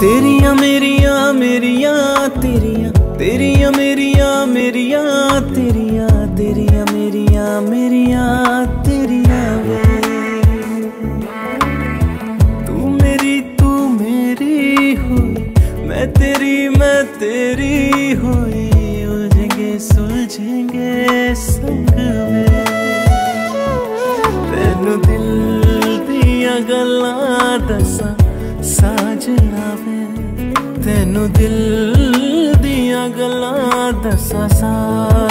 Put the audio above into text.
तेरिया मेरिया मेरिया, तेरिया। तेरिया मेरिया मेरिया, तेरिया तेरिया, मेरिया मेरिया, तेरिया वे। तू मेरी तू मेरी हो मैं तेरी मैं तेरी हुई। उलझेंगे, सुलझेंगे संग में तेनू दिल दिया गल्ला दसा तेनू दिल दिया गल्ला दसा साजना वे